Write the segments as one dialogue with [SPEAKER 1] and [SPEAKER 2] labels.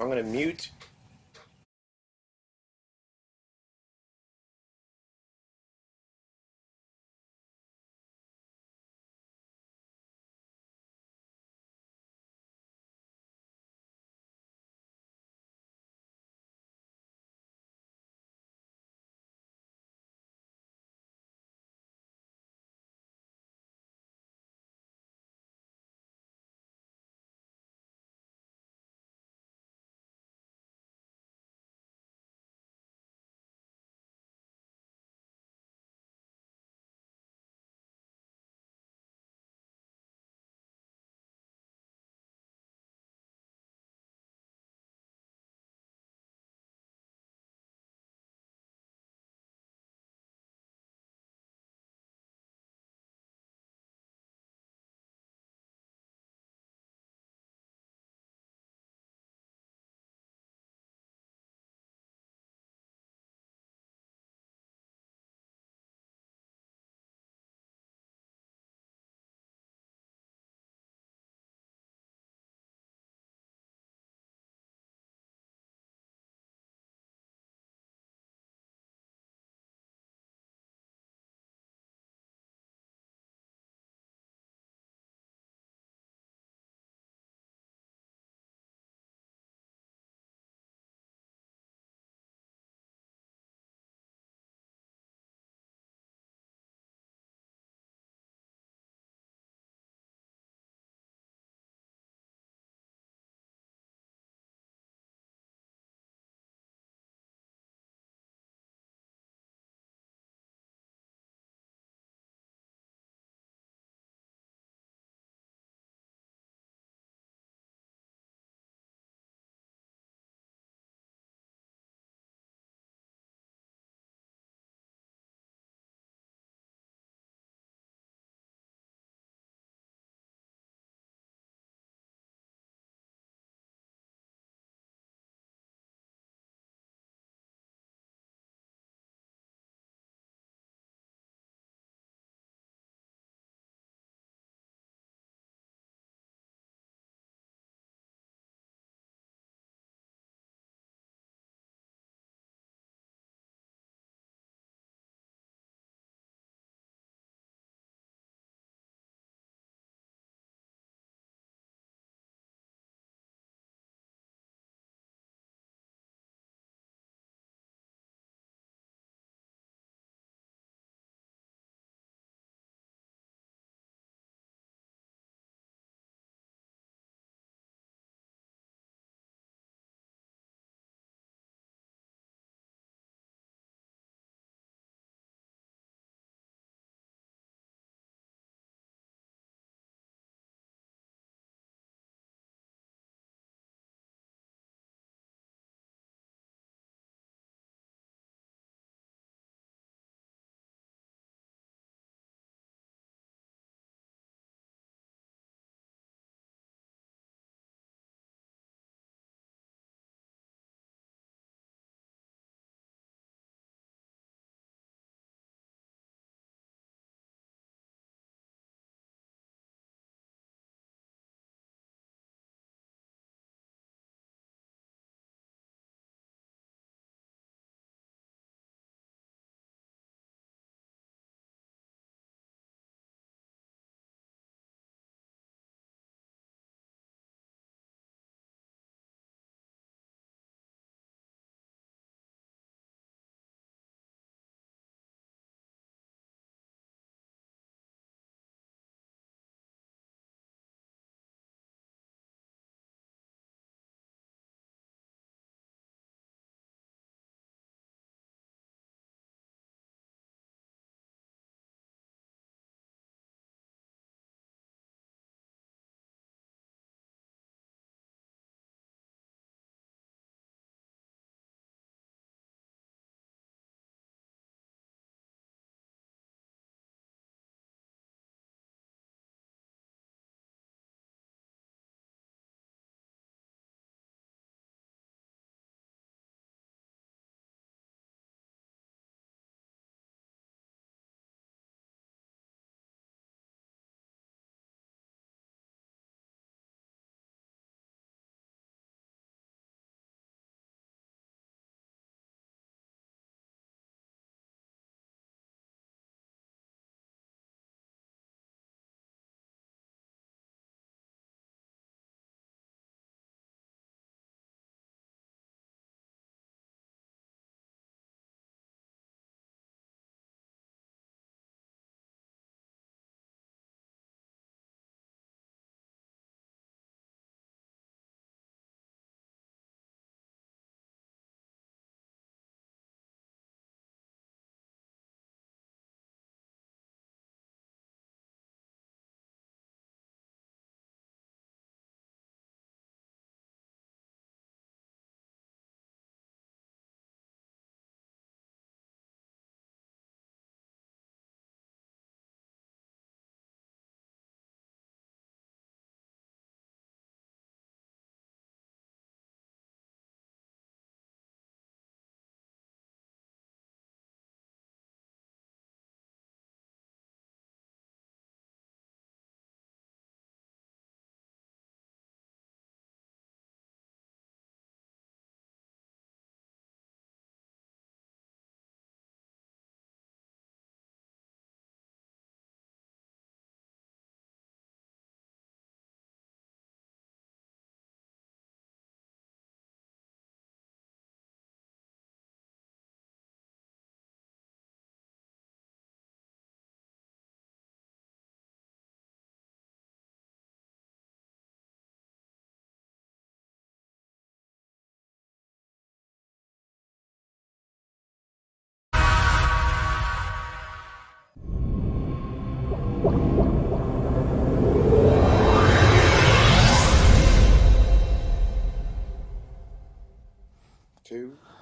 [SPEAKER 1] I'm gonna mute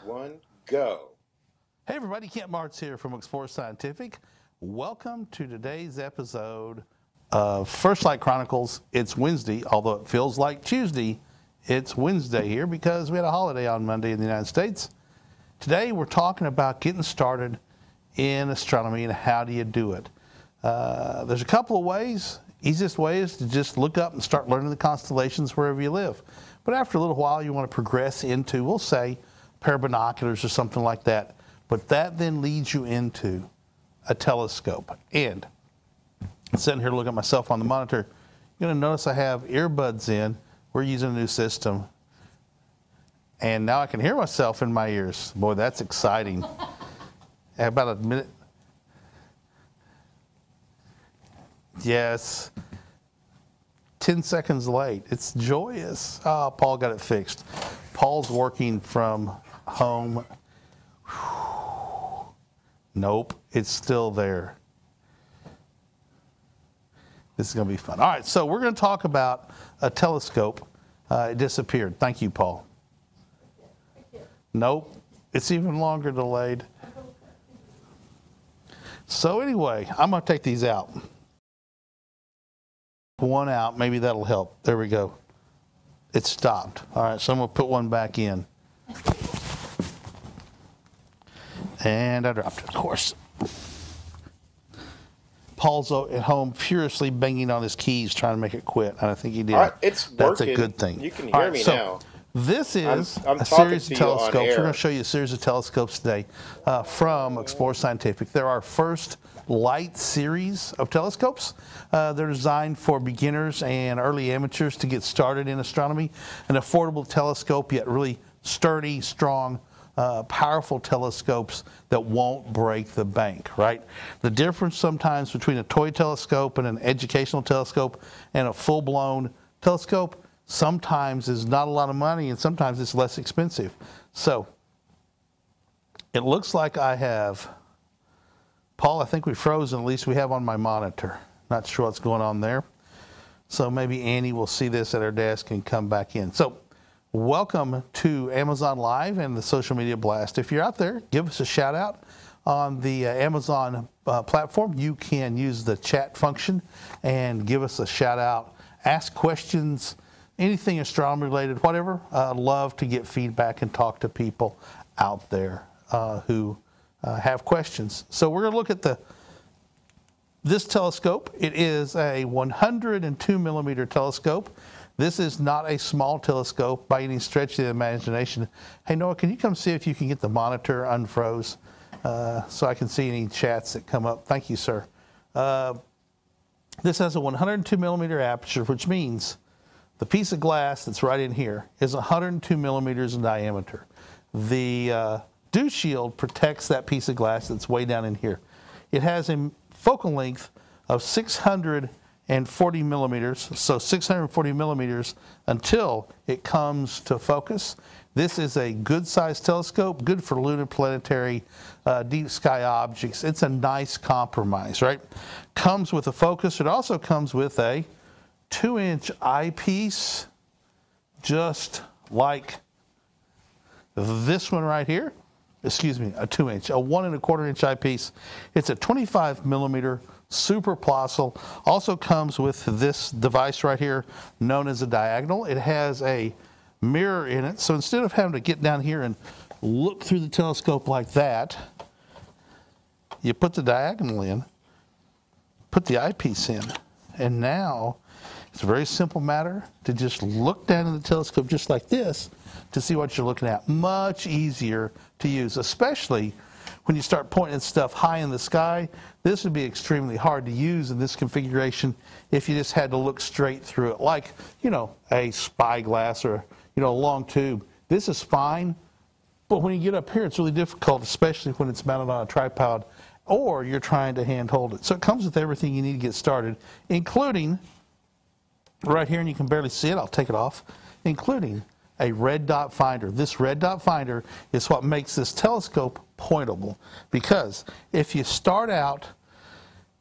[SPEAKER 2] one, go.
[SPEAKER 3] Hey everybody, Kent Martz here from Explore Scientific. Welcome to today's episode of First Light Chronicles. It's Wednesday, although it feels like Tuesday. It's Wednesday here because we had a holiday on Monday in the United States. Today we're talking about getting started in astronomy and how do you do it. Uh, there's a couple of ways. Easiest way is to just look up and start learning the constellations wherever you live. But after a little while, you want to progress into, we'll say, pair of binoculars or something like that. But that then leads you into a telescope. And sitting here looking at myself on the monitor, you're going to notice I have earbuds in. We're using a new system. And now I can hear myself in my ears. Boy, that's exciting. About a minute, Yes. 10 seconds late. It's joyous. Ah, Paul got it fixed. Paul's working from home. Nope, it's still there. This is going to be fun. All right, so we're going to talk about a telescope. Uh, it disappeared. Thank you, Paul. Nope, it's even longer delayed. So, anyway, I'm going to take these out one out, maybe that'll help. There we go. It stopped. All right, so I'm going to put one back in. And I dropped it, of course. Paul's at home furiously banging on his keys trying to make it quit, and I think he did.
[SPEAKER 2] Right, it's
[SPEAKER 3] That's
[SPEAKER 2] working.
[SPEAKER 3] a good thing.
[SPEAKER 2] You can hear me
[SPEAKER 3] so
[SPEAKER 2] now.
[SPEAKER 3] This is
[SPEAKER 2] I'm- I'm
[SPEAKER 3] a series of telescopes. We're going to show you a series of telescopes today uh, from Explore Scientific. They're our first light series of telescopes. Uh, they're designed for beginners and early amateurs to get started in astronomy. An affordable telescope, yet really sturdy, strong, uh, powerful telescopes that won't break the bank, right? The difference sometimes between a toy telescope and an educational telescope and a full blown telescope sometimes is not a lot of money and sometimes it's less expensive. So it looks like I have, Paul, I think we froze, at least we have on my monitor. Not sure what's going on there. So maybe Annie will see this at her desk and come back in. So welcome to Amazon Live and the social media blast. If you're out there, give us a shout out on the uh, Amazon uh, platform. You can use the chat function and give us a shout out, ask questions, anything astronomy related, whatever. Uh, love to get feedback and talk to people out there uh, who uh, have questions. So we're going to look at the this telescope. It is a 102 millimeter telescope. This is not a small telescope by any stretch of the imagination. Hey Noah, can you come see if you can get the monitor unfroze uh, so I can see any chats that come up? Thank you, sir. Uh, this has a 102 millimeter aperture, which means the piece of glass that's right in here is 102 millimeters in diameter. The uh, dew shield protects that piece of glass that's way down in here. It has a focal length of 640 millimeters, so 640 millimeters until it comes to focus. This is a good sized telescope, good for lunar planetary uh, deep sky objects. It's a nice compromise, right? Comes with a focus. It also comes with a two inch eyepiece, just like this one right here. Excuse me, a two inch, a one and a quarter inch eyepiece. It's a 25 millimeter super Plossl. Also comes with this device right here known as a diagonal. It has a mirror in it. So instead of having to get down here and look through the telescope like that, you put the diagonal in, put the eyepiece in, and now it's a very simple matter to just look down in the telescope just like this to see what you're looking at. Much easier to use, especially when you start pointing stuff high in the sky. This would be extremely hard to use in this configuration if you just had to look straight through it, like, you know, a spyglass or, you know, a long tube. This is fine, but when you get up here, it's really difficult, especially when it's mounted on a tripod or you're trying to hand hold it. So it comes with everything you need to get started, including right here, and you can barely see it, I'll take it off, including a red dot finder. This red dot finder is what makes this telescope pointable because if you start out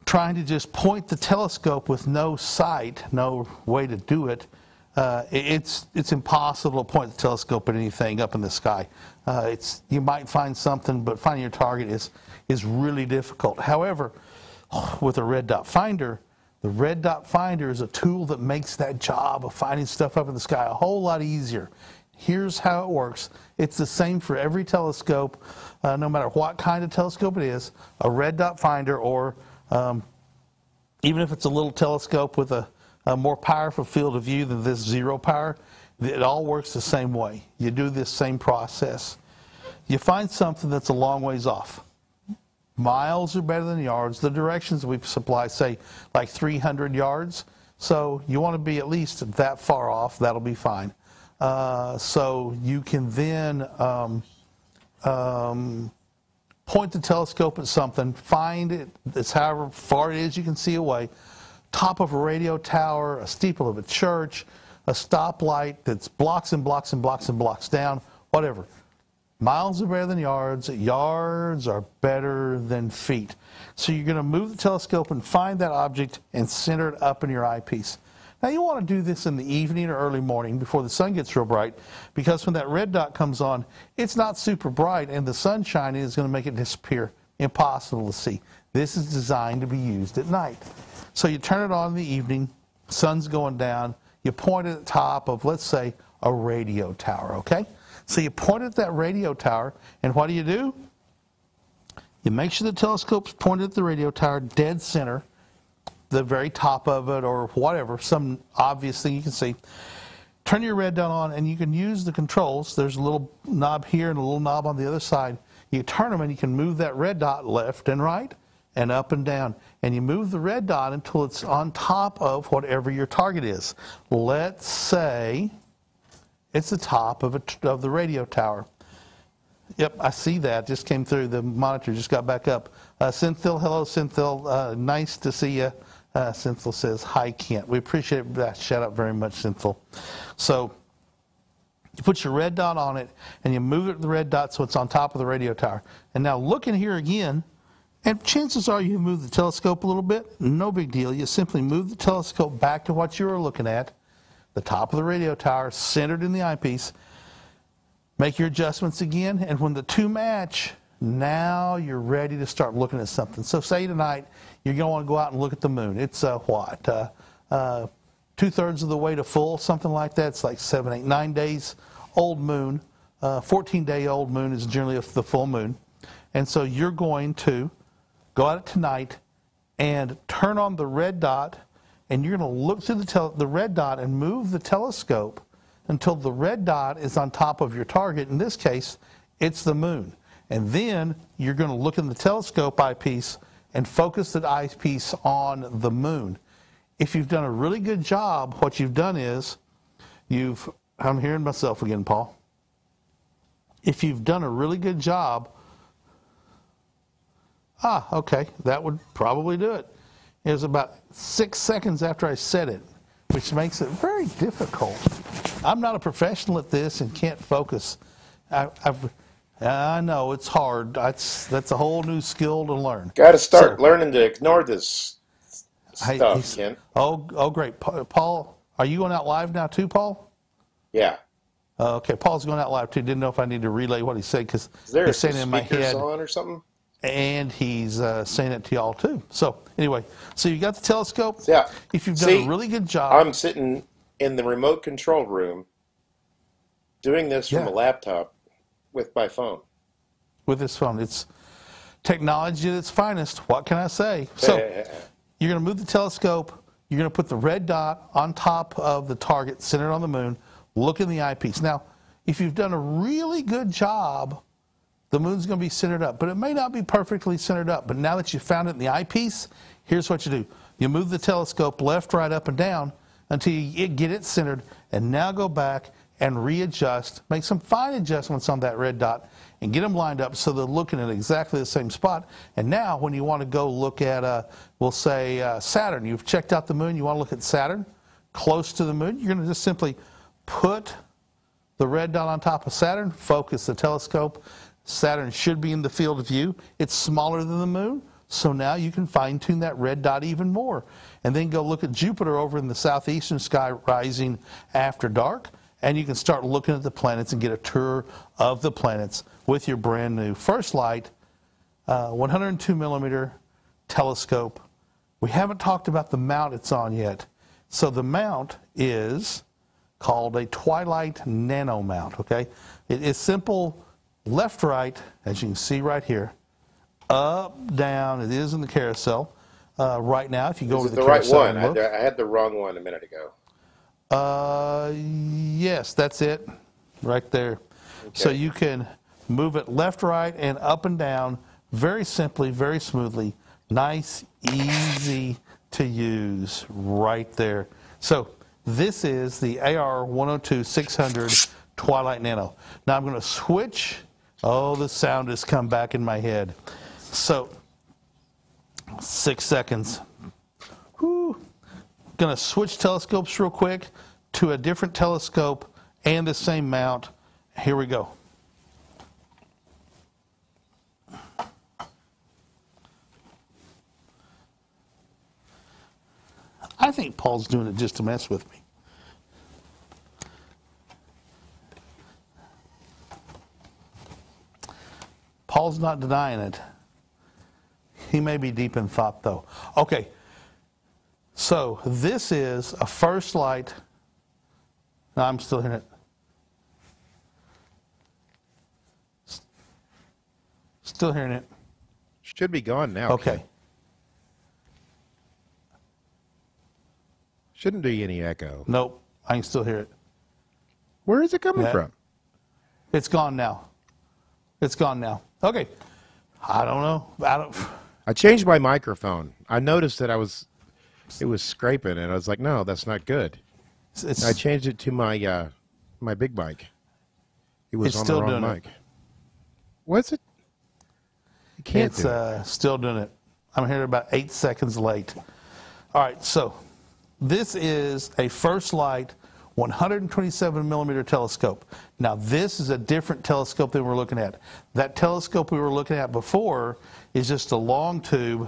[SPEAKER 3] trying to just point the telescope with no sight, no way to do it, uh, it's it's impossible to point the telescope at anything up in the sky. Uh, it's you might find something, but finding your target is is really difficult. However, with a red dot finder, the red dot finder is a tool that makes that job of finding stuff up in the sky a whole lot easier. Here's how it works. It's the same for every telescope, uh, no matter what kind of telescope it is. A red dot finder, or um, even if it's a little telescope with a, a more powerful field of view than this zero power, it all works the same way. You do this same process. You find something that's a long ways off. Miles are better than yards. The directions we supply say like 300 yards. So you want to be at least that far off. That'll be fine. Uh, so you can then um, um, point the telescope at something, find it, it's however far it is you can see away, top of a radio tower, a steeple of a church, a stoplight that's blocks and blocks and blocks and blocks down, whatever. Miles are better than yards. Yards are better than feet. So you're going to move the telescope and find that object and center it up in your eyepiece. Now you want to do this in the evening or early morning before the sun gets real bright because when that red dot comes on, it's not super bright and the sunshine is going to make it disappear. Impossible to see. This is designed to be used at night. So you turn it on in the evening, sun's going down, you point it at the top of, let's say, a radio tower, okay? So you point at that radio tower, and what do you do? You make sure the telescope's pointed at the radio tower, dead center, the very top of it, or whatever, some obvious thing you can see. Turn your red dot on, and you can use the controls. There's a little knob here and a little knob on the other side. You turn them, and you can move that red dot left and right, and up and down. And you move the red dot until it's on top of whatever your target is. Let's say it's the top of, a, of the radio tower. Yep, I see that. Just came through. The monitor just got back up. Uh, hello, Cynthil. Uh, nice to see you. Uh, says, Hi, Kent. We appreciate that shout out very much, Cynthil. So you put your red dot on it and you move it the red dot so it's on top of the radio tower. And now look in here again, and chances are you move the telescope a little bit. No big deal. You simply move the telescope back to what you were looking at, the top of the radio tower, centered in the eyepiece. Make your adjustments again, and when the two match, now you're ready to start looking at something. So, say tonight you're going to want to go out and look at the moon. It's uh, what? Uh, uh, two thirds of the way to full, something like that. It's like seven, eight, nine days old moon. 14 day old moon is generally the full moon. And so you're going to go out tonight and turn on the red dot, and you're going to look through the, the red dot and move the telescope until the red dot is on top of your target. In this case, it's the moon. And then you're going to look in the telescope eyepiece and focus that eyepiece on the moon. If you've done a really good job, what you've done is you've, I'm hearing myself again, Paul. If you've done a really good job, ah, okay, that would probably do it. It was about six seconds after I said it, which makes it very difficult. I'm not a professional at this and can't focus. I, I've, I know it's hard. That's that's a whole new skill to learn.
[SPEAKER 2] Got to start
[SPEAKER 3] So-
[SPEAKER 2] learning to ignore this stuff, Ken.
[SPEAKER 3] Oh, oh, great, Paul. Are you going out live now too, Paul?
[SPEAKER 2] Yeah.
[SPEAKER 3] Uh, okay, Paul's going out live too. Didn't know if I need to relay what he said because he's saying in my head,
[SPEAKER 2] on or something?
[SPEAKER 3] And he's uh, saying it to y'all too. So anyway, so you got the telescope.
[SPEAKER 2] Yeah.
[SPEAKER 3] If you've done
[SPEAKER 2] See,
[SPEAKER 3] a really good job,
[SPEAKER 2] I'm sitting in the remote control room doing this from
[SPEAKER 3] Yeah.
[SPEAKER 2] a laptop with my phone.
[SPEAKER 3] with this phone, it's technology at its finest. What can I say? So. You're going to move the telescope. You're going to put the red dot on top of the target centered on the moon. Look in the eyepiece. Now, if you've done a really good job, the moon's going to be centered up, but it may not be perfectly centered up. But now that you've found it in the eyepiece, here's what you do you move the telescope left, right, up, and down until you get it centered, and now go back and readjust, make some fine adjustments on that red dot, and get them lined up so they're looking at exactly the same spot. And now, when you want to go look at, uh, we'll say, uh, Saturn, you've checked out the moon, you want to look at Saturn, close to the moon, you're going to just simply put the red dot on top of Saturn, focus the telescope. Saturn should be in the field of view. It's smaller than the moon, So now you can fine tune that red dot even more. And then go look at Jupiter over in the southeastern sky rising after dark. And you can start looking at the planets and get a tour of the planets with your brand new First Light uh, 102 millimeter telescope. We haven't talked about the mount it's on yet. So the mount is called a Twilight Nano mount, okay? It is simple left, right, as you can see right here, up, down. It is in the carousel. Uh, right now, if you go to the,
[SPEAKER 2] the right one?
[SPEAKER 3] and
[SPEAKER 2] I,
[SPEAKER 3] look,
[SPEAKER 2] I had the wrong one a minute ago.
[SPEAKER 3] uh, yes, that's it, right there. So you can move it left, right, and up and down very simply, very smoothly. Nice, easy to use right there. So this is the AR 102 600 Twilight Nano. Now I'm going to switch. Oh, the sound has come back in my head. So six seconds. Whew to switch telescopes real quick to a different telescope and the same mount. Here we go. I think Paul's doing it just to mess with me. Paul's not denying it. He may be deep in thought, though. Okay, so this is a first light. No, I'm still hearing it. Still hearing it.
[SPEAKER 1] Should be gone now.
[SPEAKER 3] Okay.
[SPEAKER 1] Shouldn't be any echo.
[SPEAKER 3] Nope. I can still hear it.
[SPEAKER 1] Where is it coming
[SPEAKER 3] That-
[SPEAKER 1] from?
[SPEAKER 3] It's gone now. It's gone now. Okay. I don't know. I don't.
[SPEAKER 1] I changed my microphone. I noticed that I was, it was scraping, and I was like, no, that's not good.
[SPEAKER 3] It's, it's,
[SPEAKER 1] I changed it to my uh, my big mic. It was
[SPEAKER 3] It's
[SPEAKER 1] on
[SPEAKER 3] still
[SPEAKER 1] the wrong
[SPEAKER 3] doing it.
[SPEAKER 1] mic. Was it? You can't
[SPEAKER 3] it's
[SPEAKER 1] do it.
[SPEAKER 3] uh, still doing it. I'm here about eight seconds late. All right, so this is a First Light 127 millimeter telescope. Now, this is a different telescope than we're looking at. That telescope we were looking at before is just a long tube.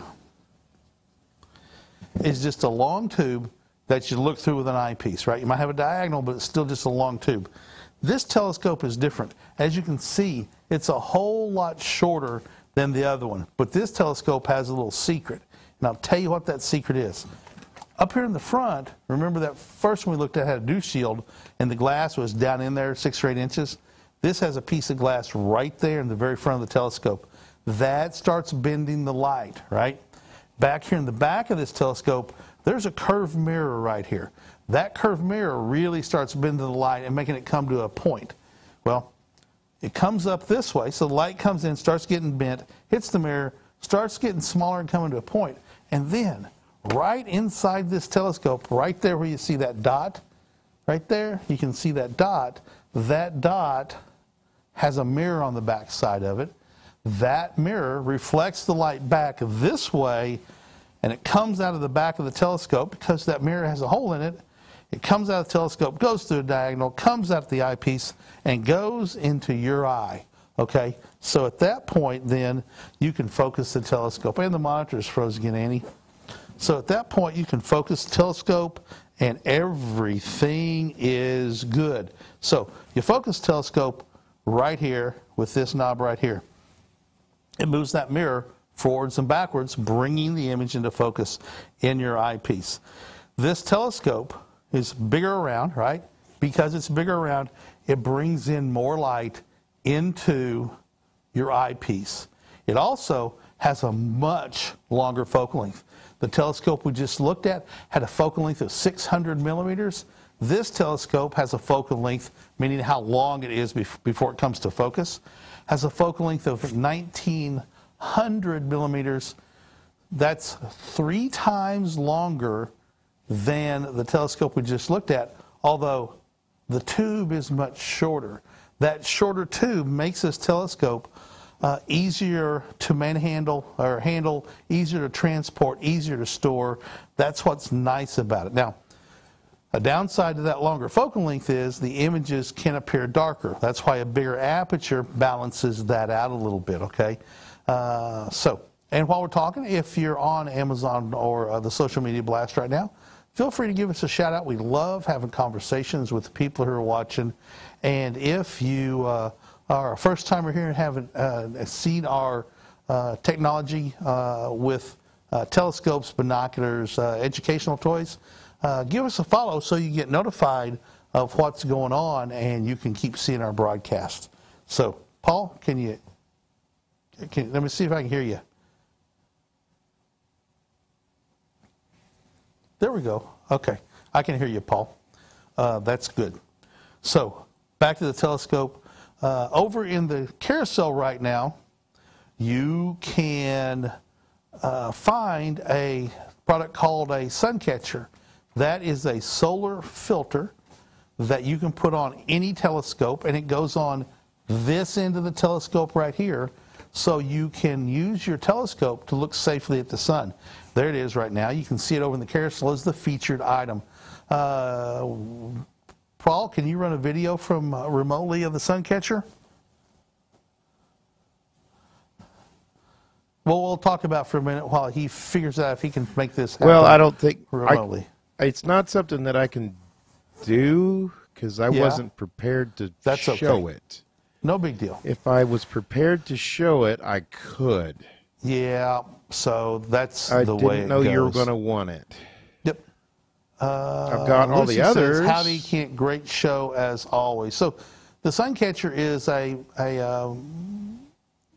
[SPEAKER 3] Is just a long tube that you look through with an eyepiece, right? You might have a diagonal, but it's still just a long tube. This telescope is different. As you can see, it's a whole lot shorter than the other one. But this telescope has a little secret. And I'll tell you what that secret is. Up here in the front, remember that first one we looked at had a dew shield, and the glass was down in there six or eight inches? This has a piece of glass right there in the very front of the telescope. That starts bending the light, right? Back here in the back of this telescope, there's a curved mirror right here. That curved mirror really starts bending the light and making it come to a point. Well, it comes up this way, so the light comes in, starts getting bent, hits the mirror, starts getting smaller and coming to a. And then, right inside this telescope, right there where you see that dot, right there, you can see that dot. That dot has a mirror on the back side of it. That mirror reflects the light back this way, and it comes out of the back of the telescope because that mirror has a hole in it. It comes out of the telescope, goes through a diagonal, comes out of the eyepiece, and goes into your eye. Okay? So at that point, then, you can focus the telescope. And the monitor is frozen again, Annie. So at that point, you can focus the telescope, and everything is good. So you focus telescope right here with this knob right here. It moves that mirror forwards and backwards, bringing the image into focus in your eyepiece. This telescope is bigger around, right? Because it's bigger around, it brings in more light into your eyepiece. It also has a much longer focal length. The telescope we just looked at had a focal length of 600 millimeters. This telescope has a focal length, meaning how long it is before it comes to focus, has a focal length of 1900 millimeters. That's three times longer than the telescope we just looked at, although the tube is much shorter. That shorter tube makes this telescope uh, easier to manhandle or handle, easier to transport, easier to store. That's what's nice about it. Now, a downside to that longer focal length is the images can appear darker. That's why a bigger aperture balances that out a little bit, okay? Uh, so And while we're talking, if you're on Amazon or uh, the social media blast right now, feel free to give us a shout out. We love having conversations with the people who are watching. And if you uh, a first timer here and haven't uh, seen our uh, technology uh, with uh, telescopes, binoculars, uh, educational toys, give us a follow so you get notified of what's going on and you can keep seeing our broadcast. So, Paul, can you, can, let me see if I can hear you. There we go. Okay. I can hear you, Paul. Uh, that's good. So, back to the telescope. Uh, over in the carousel right now, you can uh, find a product called a sun catcher. That is a solar filter that you can put on any telescope, and it goes on this end of the telescope right here, so you can use your telescope to look safely at the sun. There it is right now. You can see it over in the carousel as the featured item. Uh, Paul, can you run a video from uh, remotely of the sun catcher? Well, we'll talk about for a minute while he figures out if he can make this happen.
[SPEAKER 1] Well, I don't think I,
[SPEAKER 3] remotely.
[SPEAKER 1] it's not something that I can do because I
[SPEAKER 3] Yeah.
[SPEAKER 1] wasn't prepared to
[SPEAKER 3] That's
[SPEAKER 1] show
[SPEAKER 3] okay.
[SPEAKER 1] it.
[SPEAKER 3] no big deal.
[SPEAKER 1] If I was prepared to show it, I could.
[SPEAKER 3] Yeah, so that's
[SPEAKER 1] I
[SPEAKER 3] the
[SPEAKER 1] didn't
[SPEAKER 3] way it
[SPEAKER 1] know you were going to want it.
[SPEAKER 3] Uh,
[SPEAKER 1] I've got all
[SPEAKER 3] Lucy
[SPEAKER 1] the
[SPEAKER 3] says,
[SPEAKER 1] others.
[SPEAKER 3] Howdy, Kent. Great show as always. So, the Suncatcher is a a um,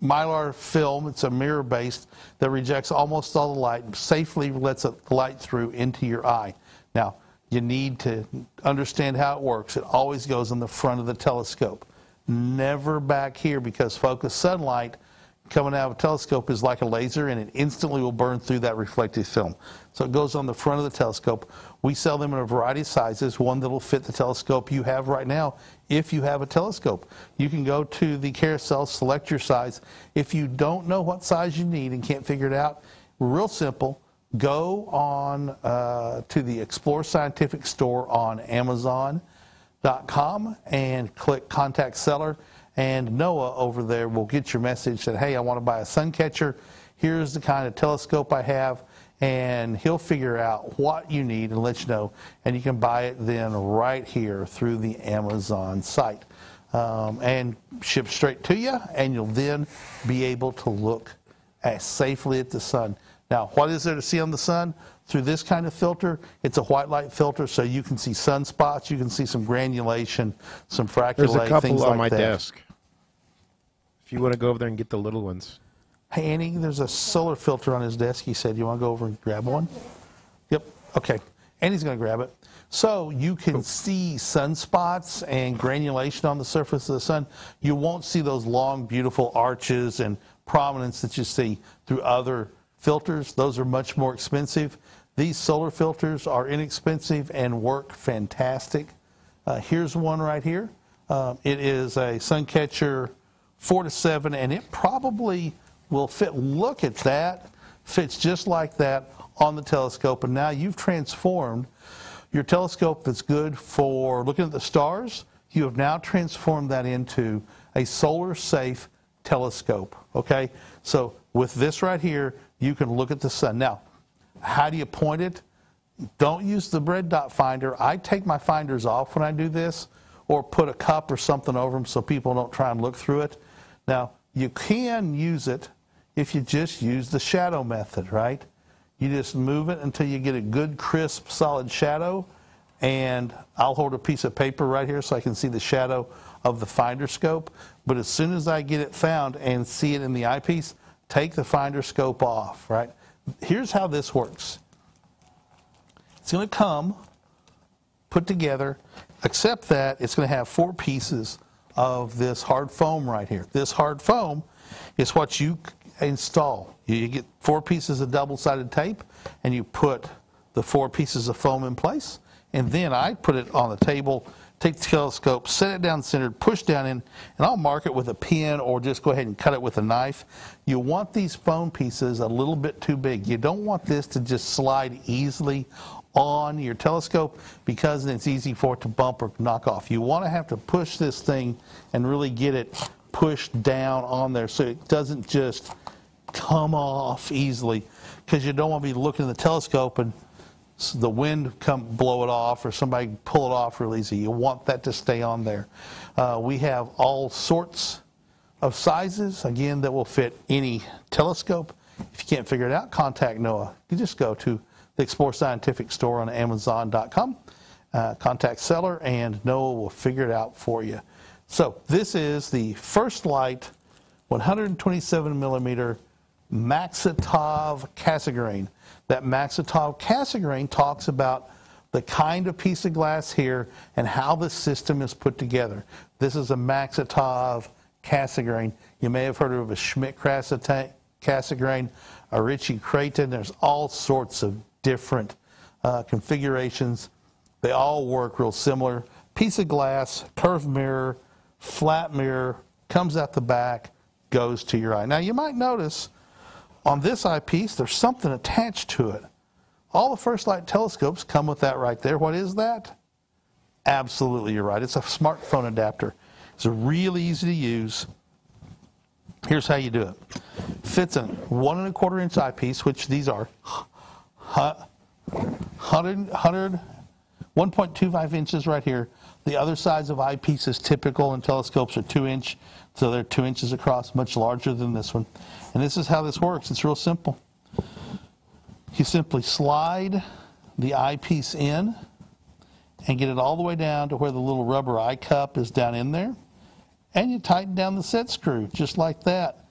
[SPEAKER 3] mylar film. It's a mirror based that rejects almost all the light, and safely lets the light through into your eye. Now, you need to understand how it works. It always goes on the front of the telescope, never back here because focused sunlight coming out of a telescope is like a laser and it instantly will burn through that reflective film. So it goes on the front of the telescope. We sell them in a variety of sizes, one that will fit the telescope you have right now if you have a telescope. You can go to the carousel, select your size. If you don't know what size you need and can't figure it out, real simple. Go on uh, to the Explore Scientific store on Amazon.com and click Contact Seller and Noah over there will get your message that, hey, I want to buy a sun catcher. Here's the kind of telescope I have. And he'll figure out what you need and let you know. And you can buy it then right here through the Amazon site. Um, and ship straight to you. And you'll then be able to look as safely at the sun. Now, what is there to see on the sun? Through this kind of filter, it's a white light filter, so you can see sunspots, you can see some granulation, some fraculate,
[SPEAKER 1] There's a couple
[SPEAKER 3] things
[SPEAKER 1] on
[SPEAKER 3] like
[SPEAKER 1] my
[SPEAKER 3] that.
[SPEAKER 1] desk. If you want to go over there and get the little ones.
[SPEAKER 3] Hey, Annie, there's a solar filter on his desk. He said, You want to go over and grab one? Yep. Okay. Annie's going to grab it. So you can oh. see sunspots and granulation on the surface of the sun. You won't see those long, beautiful arches and prominence that you see through other filters. Those are much more expensive. These solar filters are inexpensive and work fantastic. Uh, here's one right here. Um, it is a Suncatcher 4 to 7, and it probably will fit. Look at that. Fits just like that on the telescope. And now you've transformed your telescope that's good for looking at the stars. You have now transformed that into a solar safe telescope. Okay? So with this right here, you can look at the sun. Now, how do you point it? Don't use the red dot finder. I take my finders off when I do this or put a cup or something over them so people don't try and look through it. Now, you can use it if you just use the shadow method, right? You just move it until you get a good, crisp, solid shadow. And I'll hold a piece of paper right here so I can see the shadow of the finder scope. But as soon as I get it found and see it in the eyepiece, take the finder scope off, right? Here's how this works. It's going to come put together, except that it's going to have four pieces of this hard foam right here. This hard foam is what you install. You get four pieces of double-sided tape, and you put the four pieces of foam in place, and then I put it on the table, take the telescope, set it down centered, push down in, and I'll mark it with a pin or just go ahead and cut it with a knife. You want these foam pieces a little bit too big. You don't want this to just slide easily on your telescope because it's easy for it to bump or knock off. You want to have to push this thing and really get it pushed down on there so it doesn't just come off easily because you don't want to be looking at the telescope and the wind come blow it off or somebody pull it off real easy. You want that to stay on there. Uh, we have all sorts of sizes, again, that will fit any telescope. If you can't figure it out, contact Noah. You just go to the Explore Scientific store on Amazon.com, uh, contact seller, and Noah will figure it out for you. So this is the First Light 127 millimeter Maksutov Cassegrain. That Maksutov Cassegrain talks about the kind of piece of glass here and how the system is put together. This is a Maksutov Cassegrain. You may have heard of a Schmidt Cassegrain, Cassegrain, a Ritchey Chrétien. There's all sorts of different uh, configurations. They all work real similar. Piece of glass, curved mirror, flat mirror, comes out the back, goes to your eye. Now you might notice on this eyepiece there's something attached to it. All the first light telescopes come with that right there. What is that? Absolutely, you're right. It's a smartphone adapter. It's really easy to use. Here's how you do it. Fits in one and a quarter inch eyepiece, which these are hu- 100, 100 1.25 inches right here. The other size of eyepiece is typical, and telescopes are two inch, so they're two inches across, much larger than this one. And this is how this works. It's real simple. You simply slide the eyepiece in and get it all the way down to where the little rubber eye cup is down in there. And you tighten down the set screw just like that.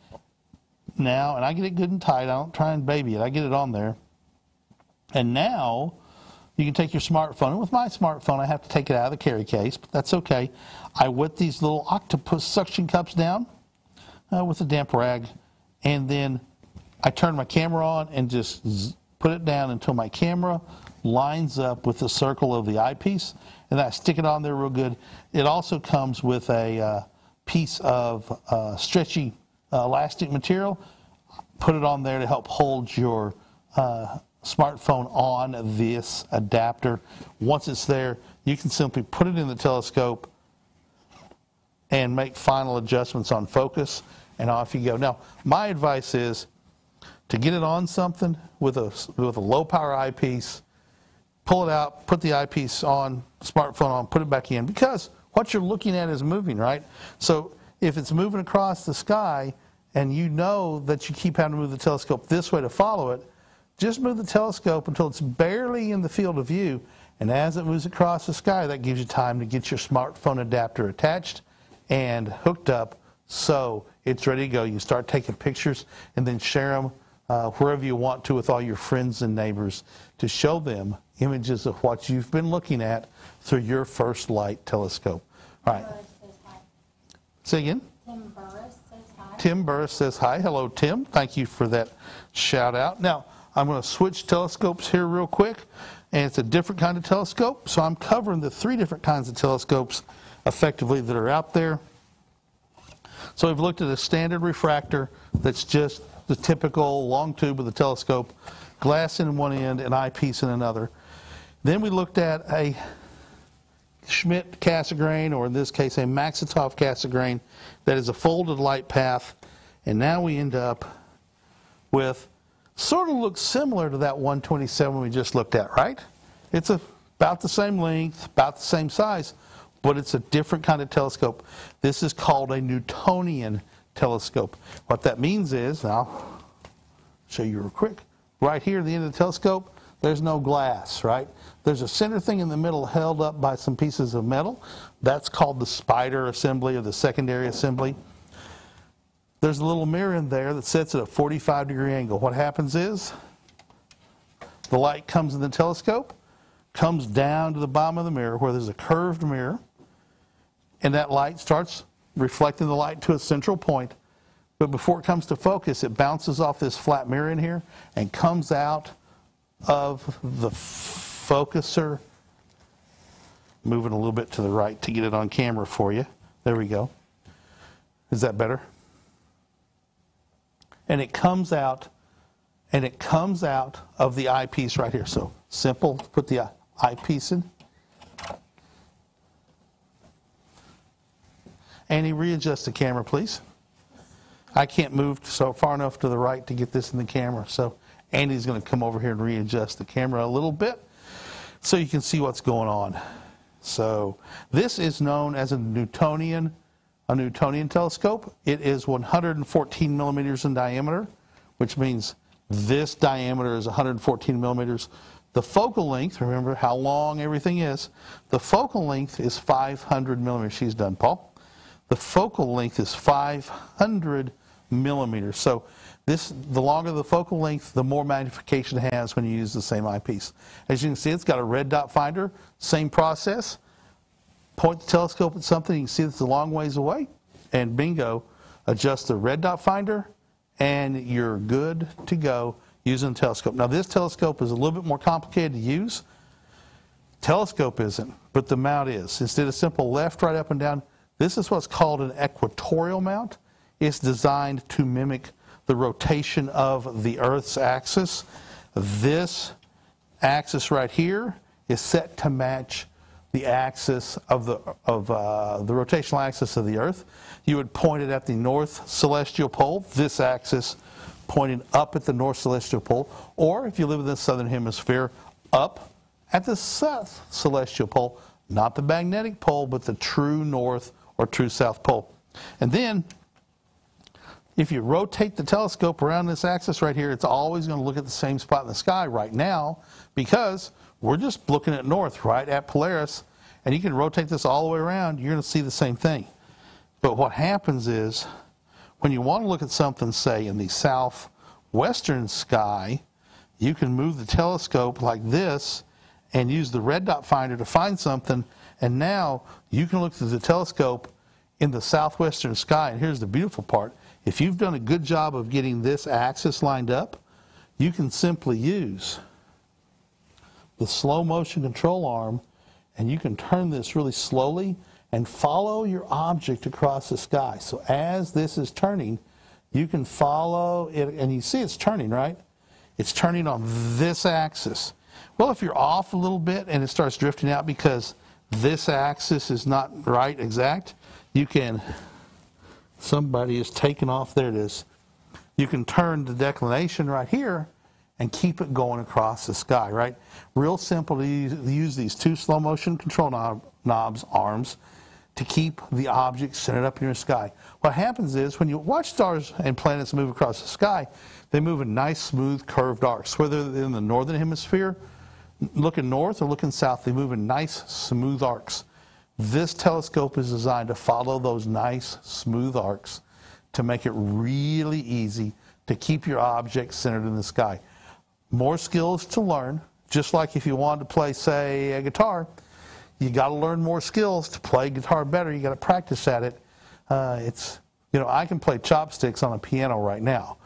[SPEAKER 3] Now, and I get it good and tight. I don't try and baby it. I get it on there. And now you can take your smartphone. And with my smartphone, I have to take it out of the carry case, but that's okay. I wet these little octopus suction cups down uh, with a damp rag, and then I turn my camera on and just put it down until my camera lines up with the circle of the eyepiece, and I stick it on there real good. It also comes with a uh, piece of uh, stretchy uh, elastic material. Put it on there to help hold your uh, smartphone on this adapter. Once it's there, you can simply put it in the telescope and make final adjustments on focus, and off you go. Now, my advice is to get it on something with a with a low power eyepiece, pull it out, put the eyepiece on, smartphone on, put it back in, because what you're looking at is moving, right? So if it's moving across the sky and you know that you keep having to move the telescope this way to follow it, just move the telescope until it's barely in the field of view, and as it moves across the sky, that gives you time to get your smartphone adapter attached and hooked up so it's ready to go. You start taking pictures and then share them uh, wherever you want to with all your friends and neighbors to show them images of what you've been looking at through your first light telescope. All right, say again.
[SPEAKER 4] Tim Burris says hi.
[SPEAKER 3] Tim Burris says hi. Hello, Tim. Thank you for that shout out. Now, I'm going to switch telescopes here real quick, and it's a different kind of telescope. So I'm covering the three different kinds of telescopes effectively that are out there. So we've looked at a standard refractor that's just the typical long tube of the telescope, glass in one end and eyepiece in another. Then we looked at a Schmidt Cassegrain, or in this case, a Maksutov Cassegrain, that is a folded light path. And now we end up with sort of looks similar to that 127 we just looked at, right? It's a, about the same length, about the same size, but it's a different kind of telescope. This is called a Newtonian telescope. What that means is, I'll show you real quick. Right here at the end of the telescope, there's no glass, right? There's a center thing in the middle held up by some pieces of metal. That's called the spider assembly or the secondary assembly. There's a little mirror in there that sits at a 45 degree angle. What happens is the light comes in the telescope, comes down to the bottom of the mirror where there's a curved mirror, and that light starts reflecting the light to a central point. But before it comes to focus, it bounces off this flat mirror in here and comes out of the focuser. Moving a little bit to the right to get it on camera for you. There we go. Is that better? And it comes out, and it comes out of the eyepiece right here. So simple, put the eyepiece in. Annie, readjust the camera, please. I can't move so far enough to the right to get this in the camera. So Andy's going to come over here and readjust the camera a little bit so you can see what's going on. So this is known as a Newtonian, a Newtonian telescope. It is 114 millimeters in diameter, which means this diameter is 114 millimeters. The focal length, remember how long everything is, the focal length is 500 millimeters. She's done, Paul. The focal length is 500 millimeters. So this, the longer the focal length, the more magnification it has when you use the same eyepiece. As you can see, it's got a red dot finder, same process. Point the telescope at something, you can see it's a long ways away, and bingo, adjust the red dot finder, and you're good to go using the telescope. Now, this telescope is a little bit more complicated to use. Telescope isn't, but the mount is. Instead of a simple left, right, up, and down, this is what's called an equatorial mount. It's designed to mimic the rotation of the Earth's axis. This axis right here is set to match the axis of the of uh, the rotational axis of the Earth. You would point it at the north celestial pole. This axis pointing up at the north celestial pole, or if you live in the southern hemisphere, up at the south celestial pole, not the magnetic pole, but the true north or true south pole. And then if you rotate the telescope around this axis right here, it's always going to look at the same spot in the sky right now because we're just looking at north, right at Polaris, and you can rotate this all the way around, you're going to see the same thing. But what happens is when you want to look at something, say, in the southwestern sky, you can move the telescope like this and use the red dot finder to find something, and now you can look through the telescope in the southwestern sky. And here's the beautiful part if you've done a good job of getting this axis lined up, you can simply use the slow motion control arm and you can turn this really slowly and follow your object across the sky. So as this is turning, you can follow it, and you see it's turning, right? It's turning on this axis. Well, if you're off a little bit and it starts drifting out because this axis is not right exact, you can somebody is taking off. There it is. You can turn the declination right here and keep it going across the sky, right? Real simple to use, these two slow motion control knob, knobs, arms, to keep the object centered up in your sky. What happens is when you watch stars and planets move across the sky, they move in nice, smooth, curved arcs. Whether they're in the northern hemisphere, looking north or looking south, they move in nice, smooth arcs. This telescope is designed to follow those nice, smooth arcs to make it really easy to keep your object centered in the sky. More skills to learn, just like if you wanted to play, say, a guitar, you got to learn more skills to play guitar better. You got to practice at it. Uh, it's, you know, I can play chopsticks on a piano right now,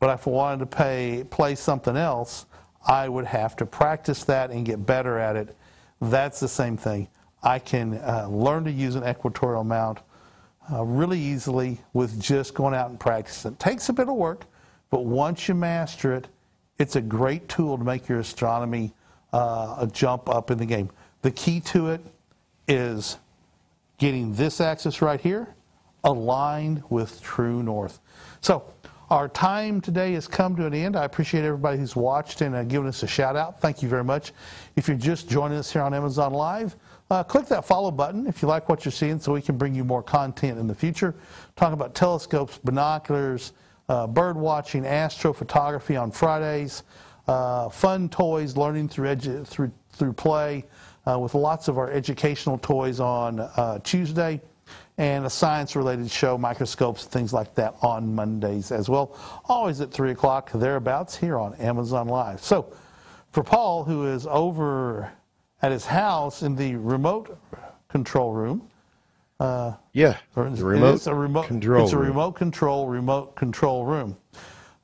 [SPEAKER 3] but if I wanted to pay, play something else, I would have to practice that and get better at it. That's the same thing. I can uh, learn to use an equatorial mount uh, really easily with just going out and practicing. It takes a bit of work, but once you master it, it's a great tool to make your astronomy uh, a jump up in the game. The key to it is getting this axis right here aligned with true north. So our time today has come to an end. I appreciate everybody who's watched and uh, given us a shout out. Thank you very much. If you're just joining us here on Amazon Live, uh, click that follow button if you like what you're seeing so we can bring you more content in the future. Talking about telescopes, binoculars, uh, bird watching, astrophotography on Fridays, uh, fun toys, learning through, through, through play uh, with lots of our educational toys on uh, Tuesday, and a science related show, microscopes, things like that on Mondays as well. Always at 3 o'clock, thereabouts, here on Amazon Live. So, for Paul, who is over at his house in the remote control room. Uh,
[SPEAKER 1] Yeah, the
[SPEAKER 3] it's-
[SPEAKER 1] remote
[SPEAKER 3] it's a remote
[SPEAKER 1] control
[SPEAKER 3] It's a
[SPEAKER 1] room.
[SPEAKER 3] remote control, remote control room.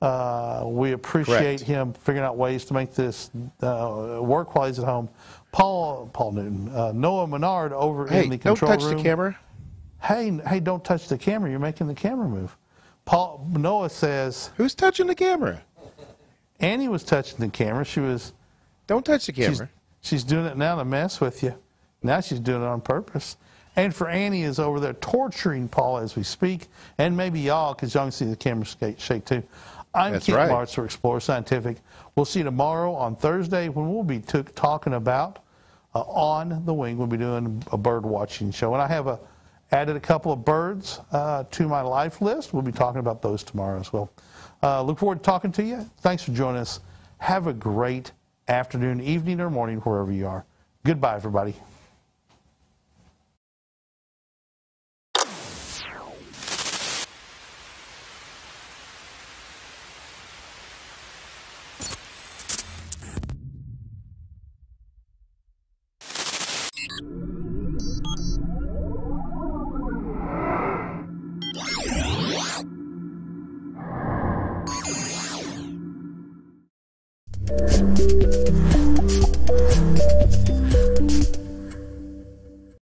[SPEAKER 3] Uh, we appreciate
[SPEAKER 1] Correct.
[SPEAKER 3] him figuring out ways to make this uh, work while he's at home. Paul, Paul Newton, uh, Noah Menard over
[SPEAKER 1] Hey,
[SPEAKER 3] in the control room.
[SPEAKER 1] Hey, don't touch
[SPEAKER 3] room.
[SPEAKER 1] the camera.
[SPEAKER 3] Hey, hey, don't touch the camera. You're making the camera move. Paul Noah says
[SPEAKER 1] Who's touching the camera?
[SPEAKER 3] Annie was touching the camera. She was
[SPEAKER 1] Don't touch the
[SPEAKER 3] She's,
[SPEAKER 1] camera.
[SPEAKER 3] she's doing it now to mess with you. Now she's doing it on purpose. And for Annie is over there torturing Paul as we speak, and maybe y'all, because y'all can see the camera shake, shake too. I'm
[SPEAKER 1] That's
[SPEAKER 3] Kent
[SPEAKER 1] right.
[SPEAKER 3] Martz for Explore Scientific. We'll see you tomorrow on Thursday when we'll be talking about uh, on the wing. We'll be doing a bird watching show, and I have a added a couple of birds uh, to my life list. We'll be talking about those tomorrow as well. Uh, look forward to talking to you. Thanks for joining us. Have a great afternoon, evening, or morning wherever you are. Goodbye, everybody.